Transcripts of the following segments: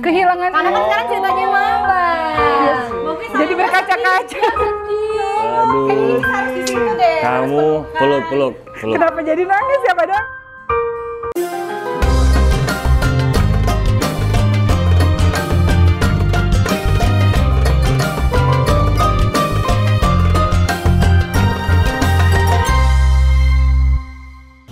kehilangan Karena kan sekarang ceritanya. Mungkin sama jadi berkaca-kaca. Aduh. harus di situ deh. Kamu peluk peluk peluk. Kenapa jadi nangis ya padahal?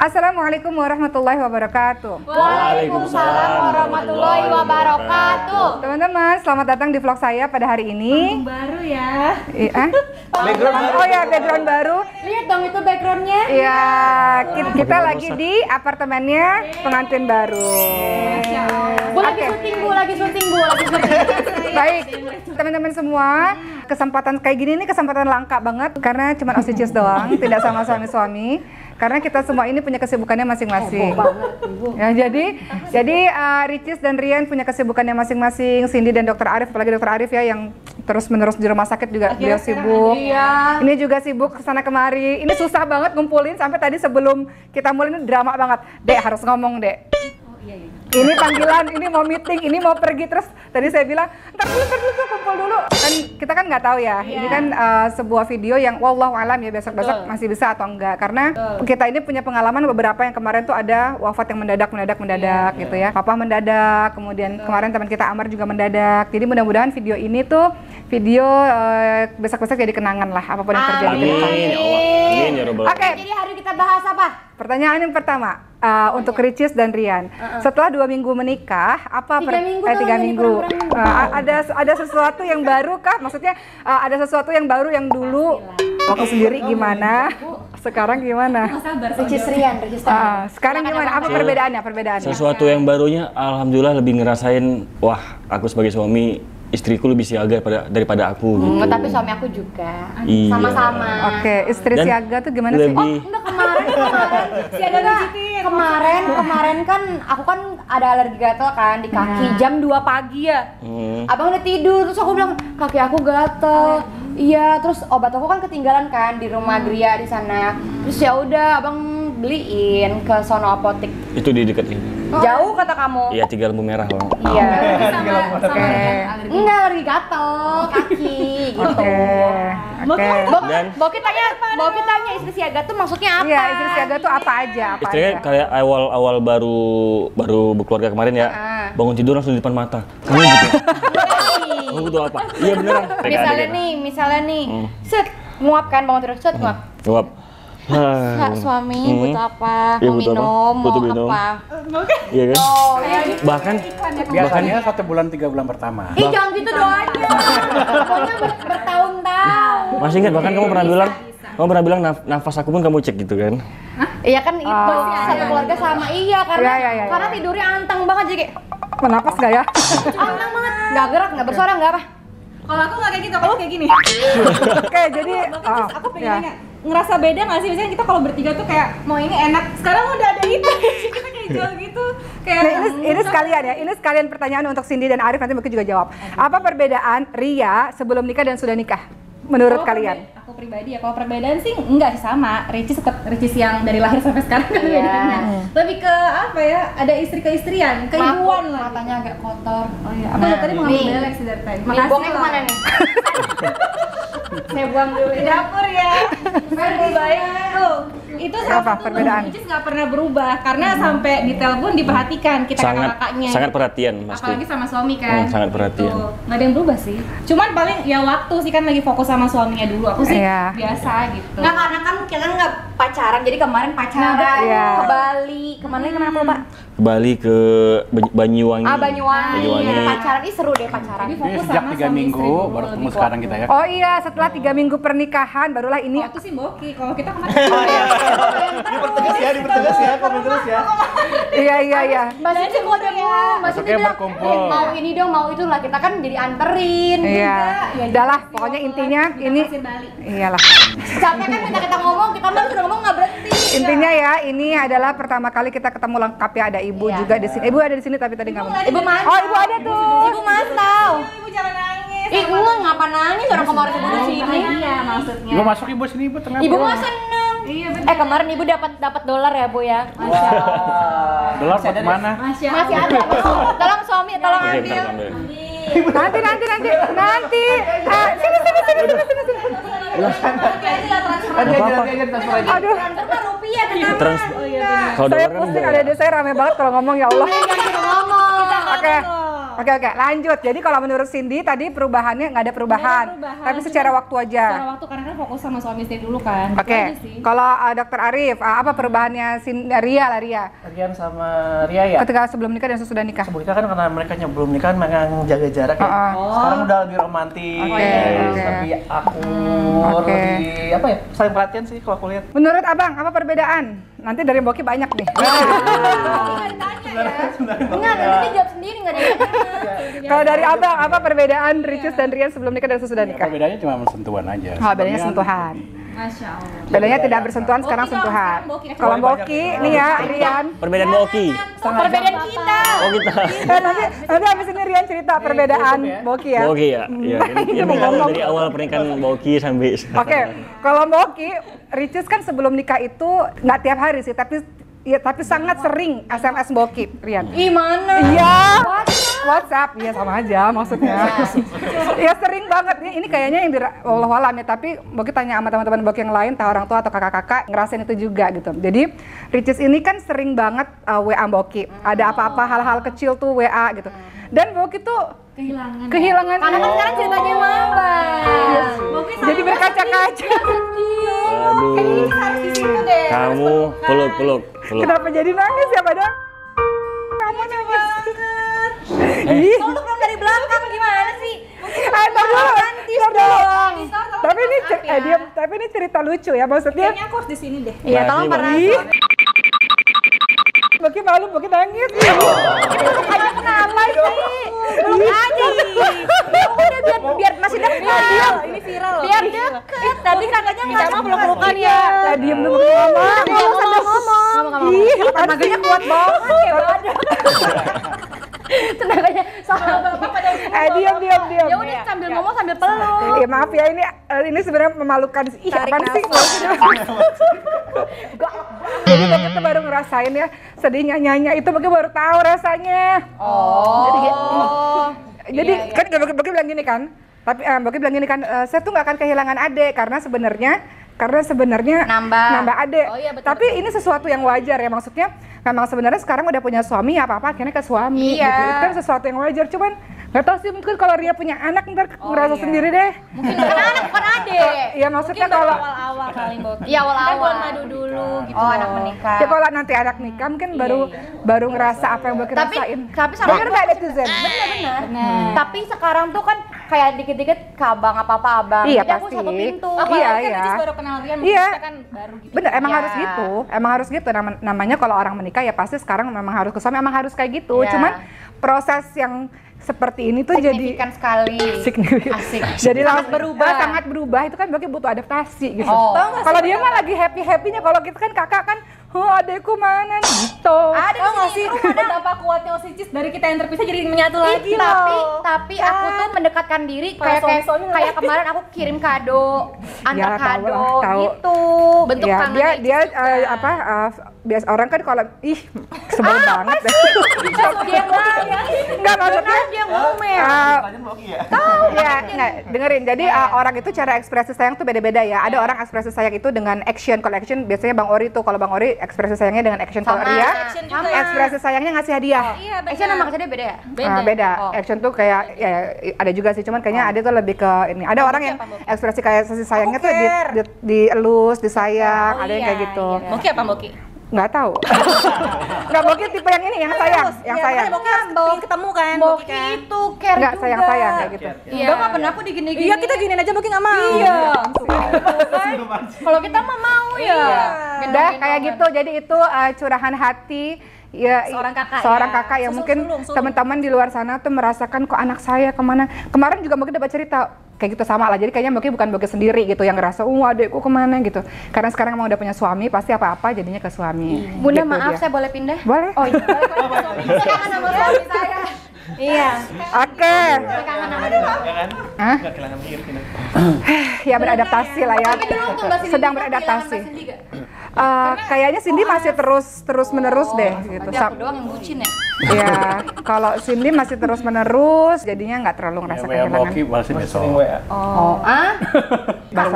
Assalamualaikum warahmatullahi wabarakatuh. Waalaikumsalam warahmatullahi wabarakatuh. Teman-teman, selamat datang di vlog saya pada hari ini. Baru ya. Iya. Oh ya, background baru. Lihat dong itu backgroundnya. Iya, kita, kita lagi di apartemennya pengantin baru. Bu lagi Oke. syuting bu, lagi syuting bu, lagi syuting. Baik, teman-teman semua, kesempatan kayak gini ini kesempatan langka banget karena cuma OCCS doang, tidak sama suami-suami. Karena kita semua ini punya kesibukannya masing-masing. Ya, jadi jadi uh, Ricis dan Rian punya kesibukannya masing-masing. Cindy dan Dokter Arif, apalagi Dokter Arif ya yang terus-menerus di rumah sakit juga beliau sibuk. Iya. Ini juga sibuk ke sana kemari. Ini susah banget ngumpulin sampai tadi sebelum kita mulai ini drama banget. Dek harus ngomong dek. Ini panggilan, ini mau meeting, ini mau pergi terus tadi saya bilang, ntar dulu, ntar dulu, kumpul dulu. Kita kan nggak tahu ya, ini kan uh, sebuah video yang wallahu alam ya besok-besok masih bisa atau enggak. Karena kita ini punya pengalaman beberapa yang kemarin tuh ada wafat yang mendadak, mendadak, mendadak gitu ya. Papa mendadak, kemudian kemarin teman kita Amar juga mendadak. Jadi mudah-mudahan video ini tuh video uh, besok-besok jadi kenangan lah apa pun yang terjadi depan. Amin ya Allah. Amin ya Oke, Jadi hari kita bahas apa? Pertanyaan yang pertama uh, untuk Ricis dan Rian. Setelah dua minggu menikah, apa Tiga minggu eh, tiga minggu? Uh, ada ada sesuatu yang baru kah? Maksudnya uh, ada sesuatu yang baru yang dulu waktu sendiri gimana? Sekarang gimana? Ricis Rian, Ricis Uh, sekarang gimana? Apa perbedaannya? Perbedaannya? Sesuatu yang barunya, alhamdulillah lebih ngerasain, wah aku sebagai suami istriku lebih siaga pada, daripada aku gitu. Hmm, tapi suami aku juga. Iya. Sama-sama. Oke, istri Dan siaga tuh gimana sih? lebih Enggak kemarin kemarin si ada kemarin kemarin kan aku kan ada alergi gatel kan di kaki jam 2 pagi ya Hmm. abang udah tidur terus aku bilang kaki aku gatel iya terus obat aku kan ketinggalan kan di rumah Gria di sana terus ya udah abang beliin ke sono apotik itu di dekat ini. Jauh kata kamu Iya tiga lampu merah bang. iya Oke. enggak alergi gatel kaki gitu Oke. Oke. Dan- Boki tanya, Boki tanya istri siaga tuh maksudnya apa? Iya, istri siaga tuh apa aja? Apa Istrinya aja? kayak awal-awal baru baru berkeluarga kemarin ya, Ah. bangun tidur langsung di depan mata. Kamu butuh, kamu butuh apa? Iya beneran. Misalnya kan. nih, misalnya nih, Hmm. set nguap kan bangun tidur, set nguap. Jawab. Kak suami Hmm. butuh apa? Iya, Mau butuh apa? minum, Butuh mau minum. apa? Iya kan? Oh, ya. Bahkan Biasanya satu bulan tiga bulan pertama. Ih jangan gitu doanya. Pokoknya ber- bertahun-tahun. masih ingat bahkan kamu pernah bilang, kamu pernah bilang "Naf- nafas aku pun kamu cek gitu kan? Iya kan itu satu keluarga sama iya karena Iya, iya, iya, karena tidurnya anteng banget jadi kayak Menapas nggak ya? anteng banget. Nggak gerak, nggak bersuara, nggak apa. Kalau aku nggak kayak gitu, aku kayak gini. Oke, jadi oh, aku pengen ya. nanya, ngerasa beda nggak sih? Misalnya kita kalau bertiga tuh kayak mau ini enak, sekarang udah ada itu, kita kayak jual gitu. Kayak Nah, ini, ini sekalian ya, ini sekalian pertanyaan untuk Cindy dan Arif nanti mungkin juga jawab. Apa perbedaan Ria sebelum nikah dan sudah nikah? Menurut Kalau kalian? perbe- Aku pribadi ya, kalau perbedaan sih enggak sih sama. Ricis tetap Ricis yang dari lahir sampai sekarang kan Iya. bedanya. Lebih ke apa ya? Ada istri keistrian, keibuan Maaf, lah. matanya agak kotor. Oh iya, aku dari tadi mau ngambil Nih. belek sih dari tadi. Buangnya ke mana nih? Saya buang dulu Di ya. dapur ya. Lebih baik tuh. Itu salah Apa satu perbedaan? Ricis nggak pernah berubah karena sampai detail pun diperhatikan kita sangat kakak-kakaknya. sangat perhatian pasti. apalagi sama suami kan Hmm, sangat perhatian. Gitu. nggak ada yang berubah sih cuman paling ya waktu sih kan lagi fokus sama suaminya dulu aku sih Iya. biasa gitu Nggak karena kan kita nggak pacaran, jadi kemarin pacaran Iya. ke Bali, ke mana lagi ke mana aku lupa? Bali ke Ba- Banyuwangi. Ah Banyuwangi. Banyuwangi. Pacaran ih seru deh pacaran. Ini fokus sejak sama tiga minggu istri baru ketemu sekarang kita ya. Oh iya, setelah tiga minggu pernikahan barulah ini. Oh, itu sih boki kalau kita kemarin Oh iya, Dipertegas ya, dipertegas ya, komen terus ya. iya iya iya. Kode mau, Mbak Cindy Masuknya bilang, berkumpul. "Eh, mau ini dong, mau itu lah. Kita kan jadi anterin. Iya. Udahlah, pokoknya intinya ini iyalah. Capek kan minta kita ngomong, kita mah sudah ngomong nggak. Intinya ya, ini adalah pertama kali kita ketemu lengkap ya ada ibu Iya. juga di sini. Ibu ada di sini tapi tadi nggak mau. Ibu mana? Oh, ibu ada tuh. Ibu mantau. ibu jangan nangis Ih, enggak ngapa nangis orang kemarin ibu di sini. iya maksudnya Ibu masuk ibu sini ibu tengah. Ibu mah seneng. Iya. Eh kemarin ibu dapat dapat dolar ya bu ya. Dolar mau ke mana? Masya Masih ada. Tolong suami, tolong ambil. Nanti nanti nanti nanti. Ah, sini sini sini sini sini. Aja. Aduh, Transfer rupiah. Trans kalau saya dolar kan pusing. Ada saya rame banget kalau ngomong ya Allah. Ngomong. Oke, oke, oke. Lanjut. Jadi kalau menurut Cindy tadi perubahannya nggak ada perubahan, ada perubahan, tapi secara waktu aja. Secara waktu karena kan fokus sama suami istri dulu kan. Gitu Oke, sih. kalau uh, Dokter Arif, uh, apa perubahannya Sin Ria lah Ria? Rian sama Ria ya. Ketika sebelum nikah dan sesudah nikah. Sebelumnya kan karena mereka belum nikah memang jaga jarak ya. Oh. Sekarang udah lebih romantis, Oke, oke. lebih akur, Oke. lebih apa ya? Saling perhatian sih kalau aku lihat. Menurut Abang, apa perbedaan? Nanti dari Boki banyak nih. Enggak, nanti dia jawab sendiri enggak ada. Kalau dari Abang, apa perbedaan Ricis dan Rian sebelum nikah dan sesudah nikah? Perbedaannya cuma sentuhan aja. Oh, bedanya sentuhan. Masya Allah. Bedanya tidak bersentuhan, sekarang sentuhan. Kalau Boki, nih ya, Rian. Perbedaan Boki. Perbedaan kita. Oh kita. Eh, nanti, nanti habis ini Rian cerita perbedaan Boki ya. Boki ya. Iya. Ini, dari awal pernikahan Boki sampai sekarang. Oke, kalau Boki, Ricis kan sebelum nikah itu nggak tiap hari sih, tapi ya tapi sangat sering SMS Boki, Rian. Ih mana? Iya. WhatsApp, iya sama aja maksudnya. Iya sering banget nih. Ini kayaknya yang Allah alam ya. Tapi Boki tanya sama teman-teman Boki yang lain, tahu orang tua atau kakak-kakak ngerasain itu juga gitu. Jadi Ricis ini kan sering banget uh, WA Boki. Ada apa-apa hal-hal kecil tuh WA gitu. Dan Boki tuh Kehilangan. kehilangan. Karena kan sekarang ceritanya mama. Boki jadi berkaca-kaca. Aduh. Kamu peluk peluk peluk. Kenapa jadi nangis ya padahal? Kamu nangis. Eh, Ih, Lu belum dari belakang gimana sih? eh, tar dulu, tar dulu. dong. Tapi ini eh, diam, tapi ini cerita lucu ya maksudnya. Kayaknya aku harus di sini deh. Iya, tolong para Ih. Boki malu, Boki nangis. Kenapa sih? Belum aja. Ya udah biar biar masih dekat. Ini viral. Biar deket. Tadi katanya nggak mau peluk-pelukan ya. Eh, diem dulu ngomong. Ngomong sambil ngomong. Ih, tenaganya kuat banget. Kayak badan. Tenaganya sama. Eh, diam, diam, diam. Ya udah sambil ngomong sambil peluk. Ya maaf ya ini eh, ini sebenarnya memalukan. Ih, Tarik apaan sih? Jadi tuh baru ngerasain ya sedihnya nyanyi itu Boki baru tahu rasanya. Oh. Jadi kan Boki, Boki bilang gini kan, tapi eh, Boki bilang gini kan, eh, saya tuh nggak akan kehilangan adek karena sebenarnya karena sebenarnya Nambah. nambah adek. Oh iya, betul, tapi ini sesuatu yang wajar ya maksudnya. Memang sebenarnya sekarang udah punya suami apa apa akhirnya ke suami. Iya. Gitu. Itu kan sesuatu yang wajar. Cuman nggak tahu sih mungkin kalau Ria punya anak ntar ngerasa iya. sendiri deh. Mungkin bukan anak, bukan adik. Iya maksudnya kalau awal-awal kali Boki. Iya, awal-awal. Kan bulan madu dulu gitu. Oh, anak menikah. ya kalau nanti anak nikah mungkin baru baru ngerasa apa yang tapi rasain. tapi sama Bener nggak netizen? benar tapi sekarang tuh kan kayak dikit-dikit ke abang apa apa abang Iya, jadi aku pasti. satu pintu Iya, Iya, iya. kan Ricis baru kenal Rian, Iya. kan baru gitu. Bener, emang Iya. harus gitu. Emang harus gitu. Nama- namanya kalau orang menikah ya pasti sekarang memang harus ke suami, emang harus kayak gitu. Iya. Cuman proses yang seperti ini tuh jadi signifikan sekali signifikan. asik Jadi sangat langsung berubah ah, sangat berubah itu kan berarti butuh adaptasi gitu. Oh. Kalau dia mah lagi happy happynya, kalau kita kan kakak kan, oh adekku mana gitu. ada Tahu nggak di sih? rumah betapa kuatnya Osicis dari kita yang terpisah jadi menyatu lagi. tapi tapi aku tuh mendekatkan diri kayak kayak, kayak kemarin aku kirim kado antar Ya, tahu kado lah, tahu. gitu. Bentuk ya, dia dia eh, apa eh, biasa orang kan kalau ih sebel banget deh. dia Enggak maksudnya dia ngomel Tanya Boki ya. Iya, nggak, dengerin. Jadi uh, orang itu cara ekspresi sayang tuh beda-beda ya. Ada orang ekspresi sayang itu dengan action. Kalau action biasanya Bang Ori tuh, kalau Bang Ori ekspresi sayangnya dengan action. Kalau Sama, Ria, action juga. ekspresi sayangnya ngasih hadiah. Iya, eh siapa nama kerjanya beda ya Beda. Ah, beda. Oh. Action tuh kayak ya ada juga sih, cuman kayaknya ada tuh lebih ke ini. Ada orang yang ekspresi kayak kasih sayangnya tuh di, di, dielus, disayang, ada yang kayak gitu. Boki apa Boki? Nggak tahu. Nggak mungkin tipe yang ini, yang sayang, yang Iya, sayang. Boki harus pengen ketemu kan Boki Boki kan. itu care Nggak juga sayang sayang kayak gitu. Iya. Enggak nggak pernah aku digini-gini. Iya, kita giniin aja Boki nggak mau. Iya. Kalau kita mah mau ya. Udah kayak gitu. Jadi itu uh, curahan hati ya Seorang kakak seorang ya. kakak yang Sulung, mungkin teman-teman di luar sana tuh merasakan kok anak saya ke mana kemarin juga mungkin dapat cerita kayak gitu sama lah jadi kayaknya mungkin bukan bagi sendiri gitu yang ngerasa uh adekku ke mana gitu karena sekarang emang udah punya suami pasti apa-apa jadinya ke suami Bunda Gitu maaf dia. saya boleh pindah? boleh Oh iya. Saya kangen sama suami saya. Iya. oke Saya kangen sama dia. Ya kan? Hah? Ya beradaptasi lah ya sedang beradaptasi kehilangan Cindy? Eh, kayaknya Cindy masih terus terus menerus deh gitu. Sam- aku doang yang bucin ya? Iya, kalau Cindy masih terus menerus, jadinya nggak terlalu ngerasa Ya, kehilangan. Boki balasin besok. WA. Oh, ah? Tapi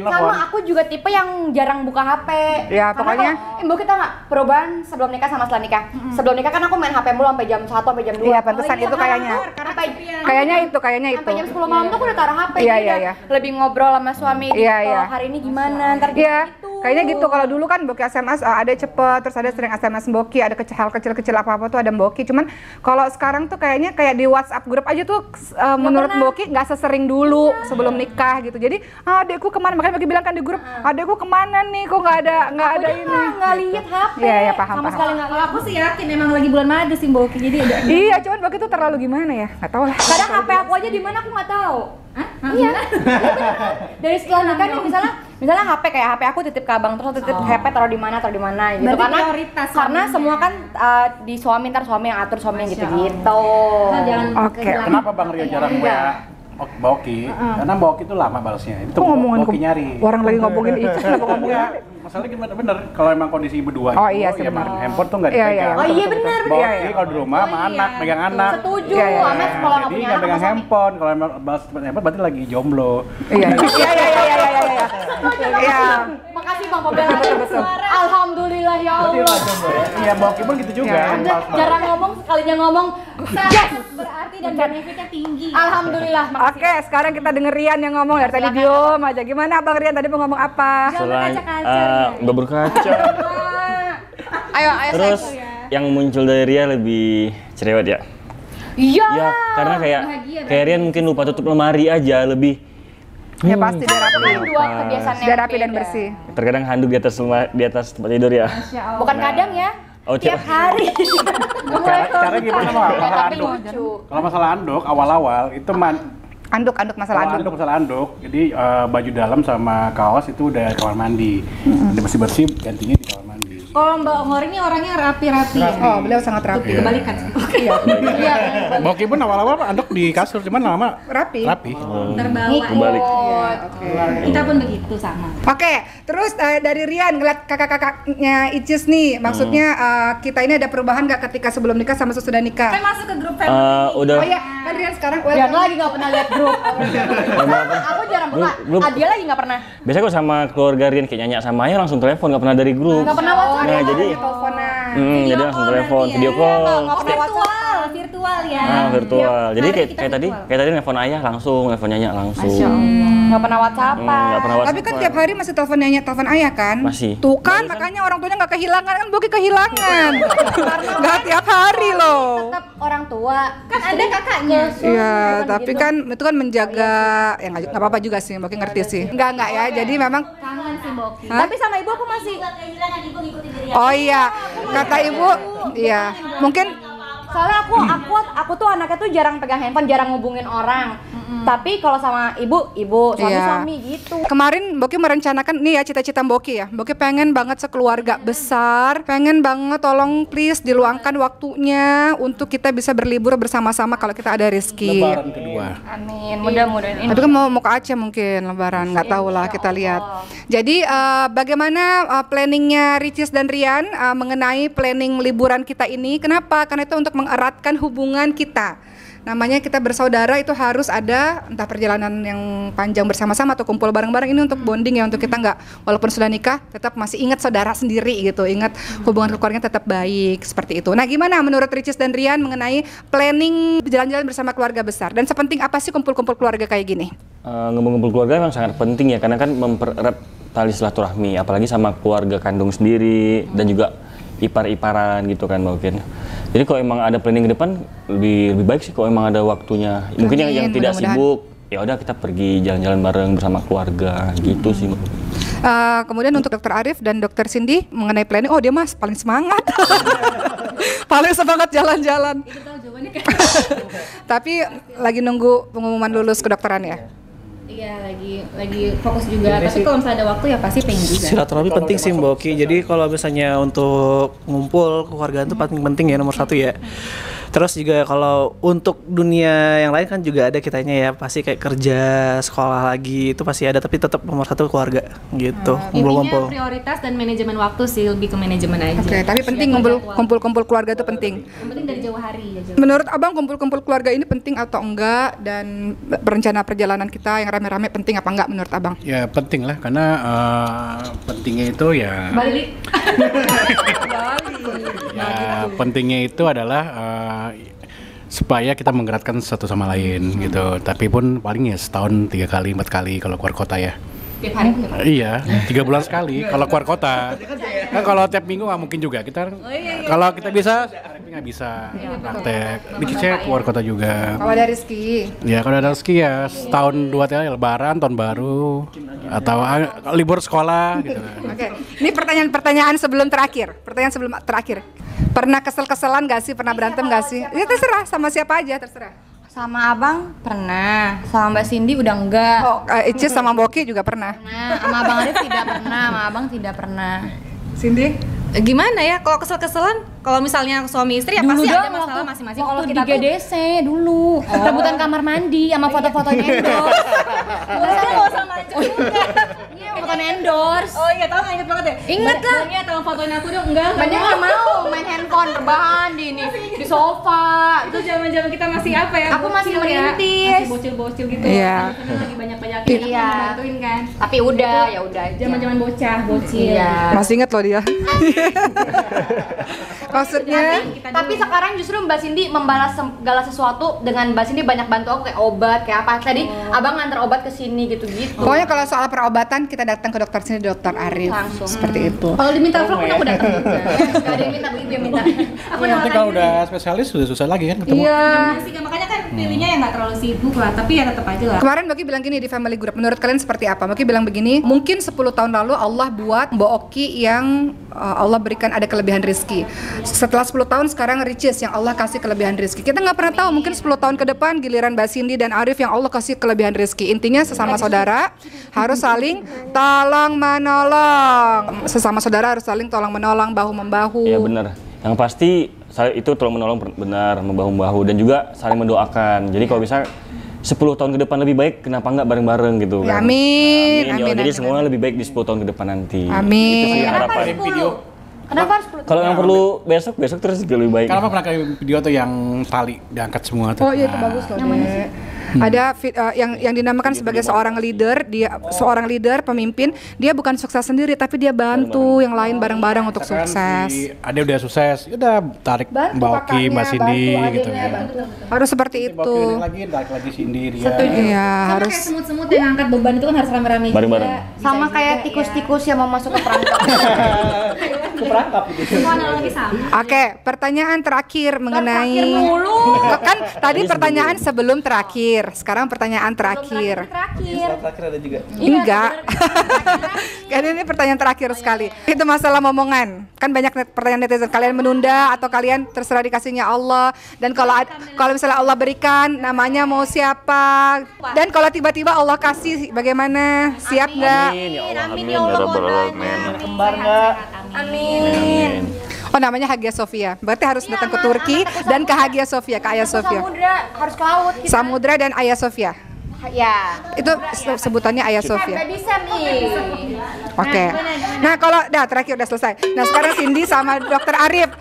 sama aku juga tipe yang jarang buka HP. Ya, Karena pokoknya- Ibu kita nggak perubahan sebelum nikah sama setelah nikah. Sebelum nikah kan aku main HP mulu sampai jam 1 sampai jam 2. Iya, pantesan itu kayaknya. Sampai Kayaknya itu, kayaknya itu. sampai jam 10 malam tuh aku udah taruh HP. Iya, iya, iya. Lebih ngobrol sama suami gitu. Iya, iya. Hari ini gimana? Ntar Iya, gitu. Kayaknya gitu. Kalau dulu kan Boki SMS uh, ada cepet, terus ada sering SMS Boki, ada kecil hal kecil-kecil apa-apa tuh ada Boki. Cuman kalau sekarang tuh kayaknya kayak di WhatsApp grup aja tuh uh, menurut Boki nggak sesering dulu sebelum nikah gitu. Jadi, ah, adekku ke mana? Makanya Boki bilang kan di grup, adekku ke mana nih? Kok nggak ada nggak ada ini? nggak lihat HP. Iya, iya, paham, Sama paham. sekali nggak aku sih yakin emang lagi bulan madu sih Mbak Oki, jadi ada Iya, cuman Boki tuh terlalu gimana ya? Nggak tahu lah. Kadang HP aku aja di mana aku nggak tahu. Iya. Dari setelah nikah nih misalnya misalnya HP kayak HP aku titip ke abang terus titip HP taruh di mana taruh di mana gitu Berarti karena prioritas karena semua kan uh, di suami ntar suami yang atur suami yang gitu-gitu. Nah, jangan Oke. Kenapa Bang Rio jarang WA Ok- Boki? Karena Boki itu lama balasnya. Itu ngomongin ke- nyari. orang lagi ngomongin itu ngomongin Iya, masalahnya gimana bener kalau emang kondisi berdua Oh, itu, iya sih, ya benar. emang handphone tuh nggak Iya, iya. dipegang. Oh, iya, benar, Boki benar. Iya, iya. kalau di rumah sama Oh, anak, iya. pegang anak. Setuju, Iya, iya, Ames kalau nggak Jadi punya nggak anak pegang sama handphone. Kalau emang balas handphone berarti lagi jomblo. Iya, iya, iya, iya, iya, iya, iya, Makasih Bang pembelajaran. Alhamdulillah ya Allah. ya. Iya, Boki pun gitu juga. Balas-balas. jarang ngomong sekalinya ngomong. Yes. berarti dan benefitnya tinggi. Alhamdulillah. Makasih. Oke, sekarang kita denger Rian yang ngomong dari tadi diem aja. Gimana Abang Rian tadi mau ngomong apa? Selain eh, nggak berkaca. Ayo, ayo Terus saya. yang muncul dari Ria lebih cerewet ya. Iya. Ya, karena kayak Bahagia kayak Rian mungkin lupa tutup lemari aja lebih Ya pasti dia rapi. Kan dua kebiasaan yang Dia rapi dan bersih. terkadang handuk di atas lemari, di atas tempat tidur ya. Bukan kadang ya. Oh, tiap hari. Cara, cara gimana Bang? Masalah Tapi anduk. lucu. Kalau masalah anduk awal-awal itu man Anduk, anduk masalah anduk. anduk masalah anduk, jadi eh, baju dalam sama kaos itu udah kamar mandi. Udah bersih bersih, gantinya di kamar mandi. Kalau Mbak Ngor ini orangnya rapi-rapi. ya? Oh, beliau sangat rapi. Kebalikan. Iya, Iya. Boki pun awal-awal anduk di kasur, cuman lama rapi. rapi. Terbawa. Kebalik. Kita pun begitu sama. Oke, terus eh, dari Rian ngeliat kakak-kakaknya Icis nih, maksudnya eh, kita ini ada perubahan nggak ketika sebelum nikah sama sesudah nikah? Kan masuk ke grup family. Eh, udah Oh iya, kan Rian sekarang Jangan lagi nggak pernah lihat grup. Aku jarang buka. Grup-. Adia lagi nggak pernah. biasanya kok sama keluarga Rian kayak nyanyi sama ayah langsung telepon nggak pernah dari grup. Nggak pernah WhatsApp. Nah, jadi teleponan. hmm, jadi langsung telepon, video call. nggak pernah virtual, virtual ya. Nah, virtual. Jadi kayak kayak tadi, kayak tadi nelfon ayah langsung, nelfon nyanyi langsung. Nggak pernah WhatsApp. Hmm, nggak pernah Tapi kan tiap hari masih telepon nanya telepon ayah kan? Masih. Tuh kan, makanya orang tuanya nggak kehilangan kan Boki kehilangan. Nggak tiap hari loh. Tetap orang tua. Kan ada kakaknya. Iya, tapi kan itu kan menjaga ya nggak apa-apa juga sih, Boki ngerti sih. Enggak enggak ya. Jadi memang Kangen sih Boki. Hah? Tapi sama ibu aku masih Oh iya, kata ibu, iya mungkin soalnya aku aku aku tuh anaknya tuh jarang pegang handphone, jarang ngubungin orang. Tapi kalau sama ibu, ibu, suami Iya. suami gitu. Kemarin Boki merencanakan nih ya cita-cita Boki ya. Boki pengen banget sekeluarga besar, pengen banget tolong please diluangkan waktunya untuk kita bisa berlibur bersama-sama kalau kita ada rezeki. Lebaran kedua. Amin. Mudah-mudahan Tapi kan mau mau ke Aceh mungkin lebaran, nggak tahu lah kita lihat. Jadi eh, bagaimana eh, planningnya Ricis dan Rian eh, mengenai planning liburan kita ini? Kenapa? Karena itu untuk mengeratkan hubungan kita. Namanya kita bersaudara itu harus ada entah perjalanan yang panjang bersama-sama atau kumpul bareng-bareng ini untuk bonding ya untuk kita nggak walaupun sudah nikah tetap masih ingat saudara sendiri gitu, ingat hubungan keluarga tetap baik seperti itu. Nah gimana menurut Ricis dan Rian mengenai planning jalan-jalan bersama keluarga besar dan sepenting apa sih kumpul-kumpul keluarga kayak gini? Eh, ngumpul-ngumpul keluarga memang sangat penting ya karena kan mempererat tali silaturahmi apalagi sama keluarga kandung sendiri dan juga ipar-iparan gitu kan mungkin. Jadi kalau emang ada planning ke depan lebih lebih baik sih kalau emang ada waktunya. Mungkin yang yang Amin, tidak sibuk ya udah kita pergi jalan-jalan bareng bersama keluarga gitu sih. Mbak. Uh, kemudian untuk Dokter Arif dan Dokter Cindy mengenai planning, oh dia mas paling semangat, paling semangat jalan-jalan. Tapi lagi nunggu pengumuman lulus kedokteran ya. Iya lagi lagi fokus juga. Tapi kalau misalnya ada waktu ya pasti pengen juga. Silaturahmi penting sih Mbak Oki. Jadi kalau misalnya untuk ngumpul keluarga itu paling penting ya nomor satu ya. Terus juga kalau untuk dunia yang lain kan juga ada kitanya ya pasti kayak kerja, sekolah lagi itu pasti ada tapi tetap nomor satu keluarga gitu. Intinya Ngumpul-ngumpul. prioritas dan manajemen waktu sih lebih ke manajemen aja. Oke, tapi penting ngumpul kumpul-kumpul keluarga itu penting. Yang penting dari jauh hari ya. Jauh. Menurut Abang kumpul-kumpul keluarga ini penting atau enggak dan rencana perjalanan kita yang rame-rame penting apa enggak menurut Abang? Ya penting lah karena eh, pentingnya itu ya Balik. ya pentingnya itu adalah eh, supaya kita menggerakkan satu sama lain gitu. Tapi pun paling ya setahun tiga kali empat kali kalau keluar kota ya. Tiap hari. tiap hari. Iya, tiga bulan sekali kalau keluar kota. Kan kalau tiap minggu nggak mungkin juga. Kita kalau kita bisa, tapi nggak bisa praktek. Dikitnya keluar kota juga. Kalau ada Rizky, Ya kalau ada rezeki ya setahun dua kali lebaran, tahun baru, atau ah, libur sekolah gitu. Oke, ini pertanyaan-pertanyaan sebelum terakhir. Pertanyaan sebelum terakhir. Pernah kesel-keselan gak sih? Pernah berantem gak sih? Ya terserah, sama siapa aja terserah. Sama abang pernah, sama Mbak Cindy udah enggak. Oh, eh, Icis sama Boki juga pernah. Nah, sama Abang Arif tidak pernah, sama Abang tidak pernah. Cindy? Eh, Gimana ya kalau kesel-keselan? Kalau misalnya suami istri ya pasti ada masalah masing-masing. Kalau kita di tuh GDC dulu, rebutan kamar mandi sama foto-fotonya endorse. Masa nggak usah maju juga. Iya, fotonya endorse. Oh iya, tahu nggak inget banget ya? Ingat lah. Banyak tolong fotoin aku dong, enggak. Banyak nggak mau main handphone rebahan di ini di sofa. Itu zaman-zaman kita masih apa ya? Aku masih ya. merintis. Masih bocil-bocil gitu. Iya. Karena lagi banyak-banyakin aku Iya. bantuin kan. Tapi udah, ya udah. Zaman-zaman bocah, bocil. Iya. Masih inget loh dia. Maksudnya? Tapi sekarang justru Mbak Cindy membalas segala sesuatu dengan Mbak Cindy banyak bantu aku kayak obat, kayak apa. Tadi abang nganter obat ke sini gitu-gitu. Pokoknya kalau soal perobatan kita datang ke dokter sini dokter Arif. Langsung. Seperti itu. Kalau diminta vlog pun aku datang juga. Gak ada yang minta begitu yang minta. Aku Nanti nawarin kalau udah spesialis sudah susah lagi kan ketemu. Iya. Iya makanya kan pilihnya yang nggak terlalu sibuk lah, tapi ya tetap aja lah. Kemarin Boki bilang gini di family group, menurut kalian seperti apa? Boki bilang begini, mungkin 10 tahun lalu Allah buat Mbak Oki yang uh, Allah berikan ada kelebihan rizki. Setelah 10 tahun sekarang riches yang Allah kasih kelebihan rizki. Kita nggak pernah tahu, mungkin 10 tahun ke depan giliran Mbak Cindy dan Arif yang Allah kasih kelebihan rizki. Intinya sesama saudara harus saling tolong menolong. Sesama saudara harus saling tolong menolong, bahu membahu. Iya benar. Yang pasti itu tolong menolong benar, membahu membahu dan juga saling mendoakan. Jadi kalau bisa 10 tahun ke depan lebih baik, kenapa nggak bareng-bareng gitu Ya, kan? amin, ya. amin, Jadi amin, semuanya lebih baik di 10 tahun ke depan nanti. Amin. Itu sih Kenapa harapan. 10? Kenapa harus 10? Kalau yang perlu besok, besok terus juga lebih baik. Kenapa pernah kayak video tuh yang tali diangkat semua tuh? Oh iya itu Nah, bagus loh. Dek. Ada eh, yang yang dinamakan sebagai seorang leader, dia seorang leader pemimpin, dia bukan sukses sendiri tapi dia bantu yang lain bareng-bareng untuk misalkan sukses. Si Ade udah sukses, ya udah tarik Bantu Mbak Oki, kakaknya, Mbak Cindy gitu ya. bantu. Harus seperti itu. Oki udah lagi, tarik lagi Cindy dia. Iya, Sama harus kayak semut-semut yang angkat beban itu kan harus rame-rame. Bareng-bareng. Sama juga, kayak ya. tikus-tikus yang mau masuk ke perangkap. Semua analogi sama. Oke, pertanyaan terakhir mengenai kan tadi pertanyaan sebelum terakhir, sekarang pertanyaan terakhir. Terakhir. Terakhir ada juga. Enggak. kan ini pertanyaan terakhir sekali. Itu masalah momongan. Kan banyak net- pertanyaan netizen kalian menunda atau kalian terserah dikasihnya Allah dan kalau kalau misalnya Allah berikan namanya mau siapa dan kalau tiba-tiba Allah kasih bagaimana? Siap nggak? Amin ya Allah, Amin amin ya Allah, ya rabbal mohon alamin. Kembar nggak? Amin. Oh namanya Hagia Sophia. Berarti harus datang ke Turki dan ke Hagia Sophia, ke Hagia Sophia. Samudra harus ke laut kita. Samudra dan Hagia Sophia. Ya. Itu se- sebutannya Hagia Sophia. Baby Sam nih. Oke. Nah, kalau dah terakhir udah selesai. Nah, sekarang Cindy sama Dokter Arif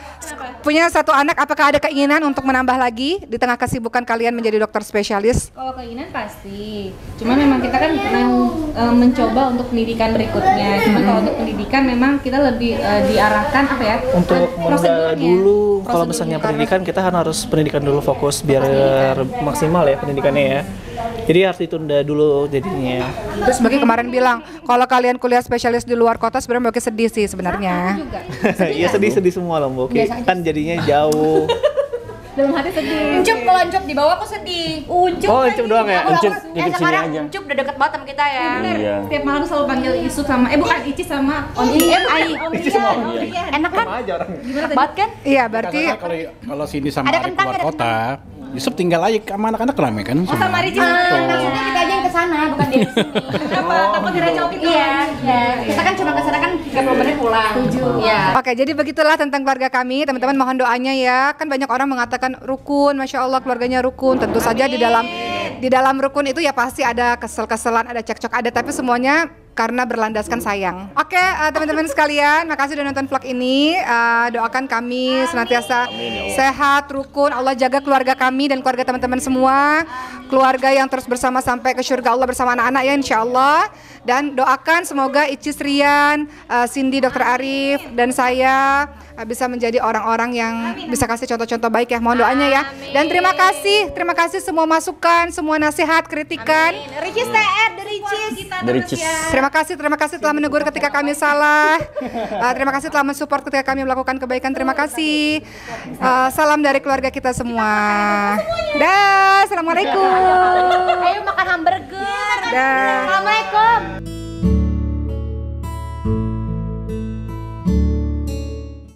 punya satu anak. Apakah ada keinginan untuk menambah lagi di tengah kesibukan kalian menjadi dokter spesialis? Kalau keinginan pasti. Cuma memang kita kan mau eh, mencoba untuk pendidikan berikutnya. Cuma kalau untuk pendidikan memang kita lebih eh, diarahkan apa ya? Untuk menunda dulu kalau misalnya pendidikan kita kan harus pendidikan dulu fokus biar maksimal ya pendidikannya ya. Jadi harus ditunda dulu jadinya. Terus bagi kemarin bilang, kalau kalian kuliah spesialis di luar kota sebenarnya Mbak sedih sih sebenarnya. Iya sedih-sedih semua loh Mbak. Kan jadinya jauh. Dalam hati sedih. Uncup kalau Uncup di bawah aku sedih. Uncup. Oh, lagi. Uncup doang ya? Uncup, aku- eh, sini sekarang aja. Uncup udah deket banget sama kita ya. Bener, Iya. Setiap malam selalu panggil Isu sama eh bukan Ici sama Oni. Eh bukan Om Rian, Om Rian. Enak kan? Gimana tadi? banget kan? Iya, berarti kalau kalau sini sama Ada kentang, keluar ada kota, Yusuf tinggal aja sama anak-anak rame kan Oh sama Ricis Ah, maksudnya kita aja yang ke sana, bukan dia di sini. Kenapa? Takut direcokin Iya, iya. Kita kan cuma ke sana kan 30 menit pulang. Iya. Oke, jadi begitulah tentang keluarga kami. Teman-teman mohon doanya ya. Kan banyak orang mengatakan rukun, masya Allah keluarganya rukun. Tentu saja di dalam di dalam rukun itu ya pasti ada kesel-keselan, ada cekcok, ada. Tapi semuanya karena berlandaskan sayang. Oke, eh, teman-teman sekalian, makasih udah nonton vlog ini. Eh, doakan kami senantiasa sehat, rukun. Allah jaga keluarga kami dan keluarga teman-teman semua. Keluarga yang terus bersama sampai ke surga Allah bersama anak-anak ya, insya Allah. Dan doakan semoga Icis Rian, eh, Cindy, Dr. Arif, dan saya bisa menjadi orang-orang yang bisa kasih contoh-contoh baik ya. Mohon doanya ya. Dan terima kasih, terima kasih semua masukan, semua nasihat, kritikan. Ricis TR dari Ricis. Dari Cis. Terima Terima kasih, terima kasih telah menegur ketika kami salah. Uh, terima kasih telah mensupport ketika kami melakukan kebaikan. Terima kasih. Uh, salam dari keluarga kita semua. Dah, assalamualaikum. Ayo makan hamburger. Dah. Assalamualaikum.